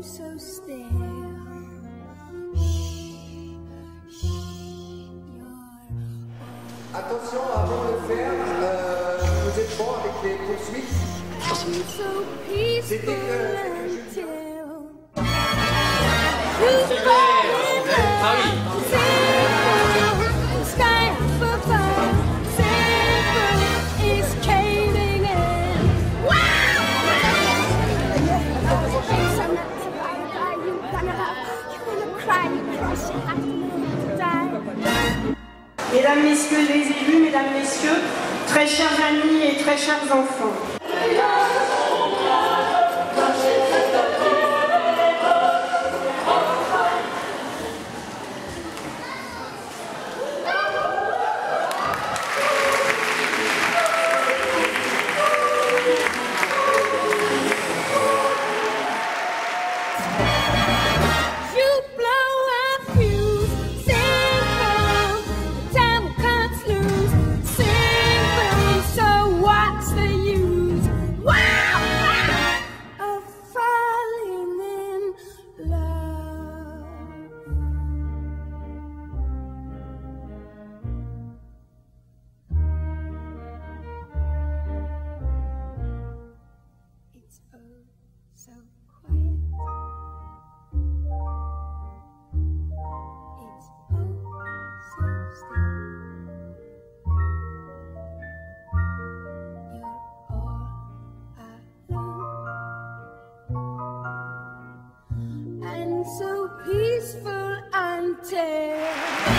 oh so still. Shh, shh. You're Attention, avant de faire, euh, vous êtes bon avec les poursuites so peaceful C'était euh, que- Mesdames, Messieurs les élus, Mesdames, Messieurs, très chers amis et très chers enfants. Oh so quiet. It's oh so still. You're all and so peaceful until